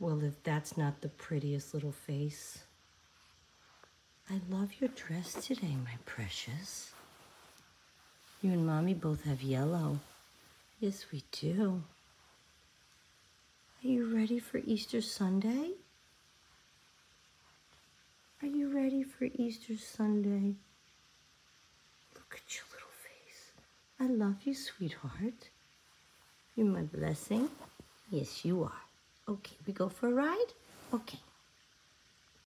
Well, if that's not the prettiest little face. I love your dress today, my precious. You and Mommy both have yellow. Yes, we do. Are you ready for Easter Sunday? Are you ready for Easter Sunday? Look at your little face. I love you, sweetheart. You're my blessing. Yes, you are. Okay, we go for a ride? Okay.